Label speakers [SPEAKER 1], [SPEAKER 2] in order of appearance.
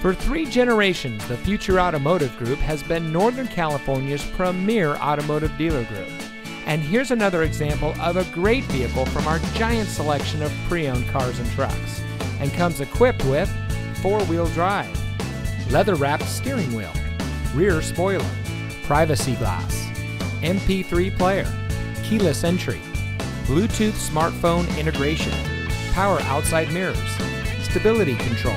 [SPEAKER 1] For three generations, the Future Automotive Group has been Northern California's premier automotive dealer group. And here's another example of a great vehicle from our giant selection of pre owned cars and trucks. And comes equipped with four wheel drive, leather wrapped steering wheel, rear spoiler, privacy glass, MP3 player, keyless entry, Bluetooth smartphone integration, power outside mirrors, stability control,